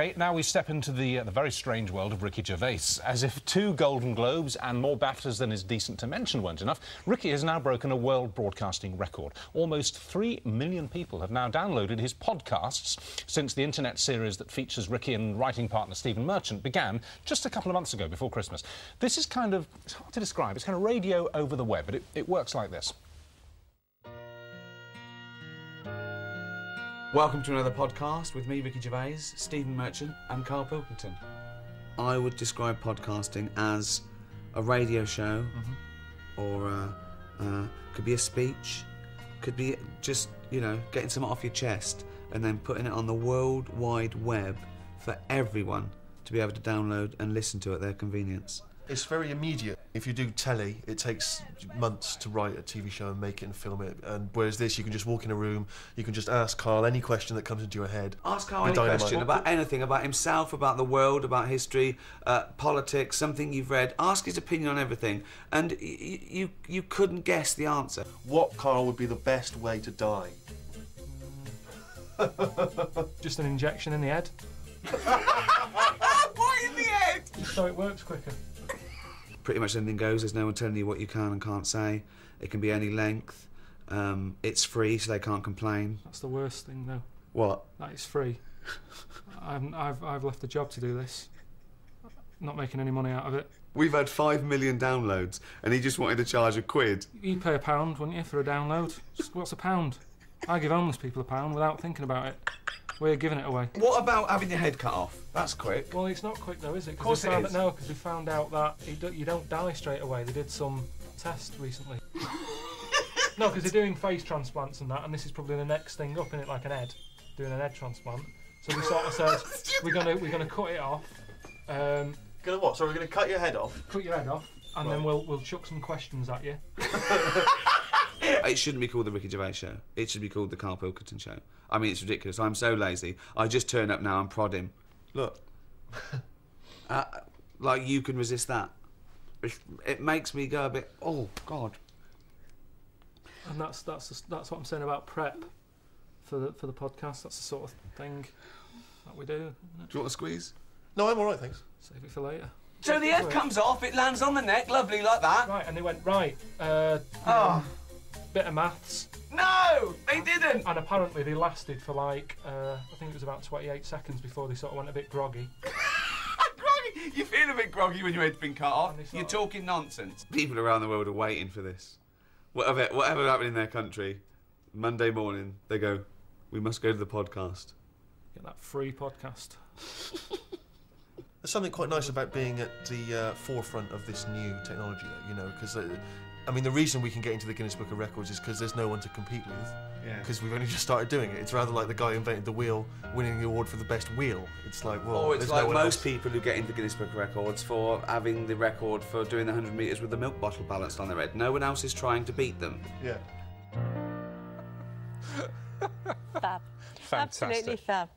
Okay, now we step into the, uh, the very strange world of Ricky Gervais. As if two Golden Globes and more BAFTAs than is decent to mention weren't enough, Ricky has now broken a world broadcasting record. Almost three million people have now downloaded his podcasts since the internet series that features Ricky and writing partner Stephen Merchant began just a couple of months ago before Christmas. This is kind of, it's hard to describe, it's kind of radio over the web, but it, it works like this. Welcome to another podcast with me, Ricky Gervais, Stephen Merchant, and Karl Pilkington. I would describe podcasting as a radio show, or uh, uh, could be a speech, could be just you know getting something off your chest and then putting it on the world wide web for everyone to be able to download and listen to at their convenience. It's very immediate. If you do telly, it takes months to write a TV show and make it and film it. And whereas this, you can just walk in a room, you can just ask Karl any question that comes into your head. Ask Karl any dynamite. question about anything, about himself, about the world, about history, uh, politics, something you've read. Ask his opinion on everything, and y- y- you you couldn't guess the answer. What, Karl, would be the best way to die? Just an injection in the head, Why in the head? so it works quicker. Pretty much anything goes. There's no one telling you what you can and can't say. It can be any length. Um, it's free, so they can't complain. That's the worst thing, though. What? That it's free. I'm, I've I've left the job to do this. Not making any money out of it. We've had five million downloads, and he just wanted to charge a quid. You'd pay a pound, wouldn't you, for a download? Just- What's a pound? I give homeless people a pound without thinking about it. We're giving it away. What about having your head cut off? That's quick. Well, it's not quick though, is it? Of Course it found is. no, because we found out that you don't, you don't die straight away. They did some test recently. no, because they're doing face transplants and that, and this is probably the next thing up in it, like an head, doing an head transplant. So we sort of said we're gonna we're gonna cut it off, um, Gonna what? So we're gonna cut your head off? cut your head off, and then we'll we'll chuck some questions at you. It shouldn't be called the Ricky Gervais Show. It should be called the Karl Pilkington Show. I mean, it's ridiculous. I'm so lazy. I just turn up now and prod him. Look. uh, like, you can resist that. It, it makes me go a bit, oh, God. And that's that's the- that's what I'm saying about prep for the for the podcast. That's the sort of thing that we do. Do you want a squeeze? No, I'm all right, thanks. Save it for later. So the head comes off, it lands on the neck, lovely like that. Right, and they went right. Uh, Oh, bit of maths, no, they didn't. and apparently they lasted for like uh, I think it was about 28 seconds before they sort of went a bit groggy. groggy. You feel a bit groggy when your head's been cut off. And they sort You're of- talking nonsense. People around the world are waiting for this. Whatever, whatever happened in their country, Monday morning, they go, we must go to the podcast. Get that free podcast. There's something quite nice about being at the uh, forefront of this new technology, though, you know, because, uh, I mean, the reason we can get into the Guinness Book of Records is because there's no one to compete with. Yeah. Because we've only just started doing it. It's rather like the guy who invented the wheel winning the award for the best wheel. It's like, well, Or it's like no most else. people who get into Guinness Book of Records for having the record for doing the 100 metres with the milk bottle balanced on their head. No one else is trying to beat them. Yeah. Fab. Fantastic. Absolutely fab.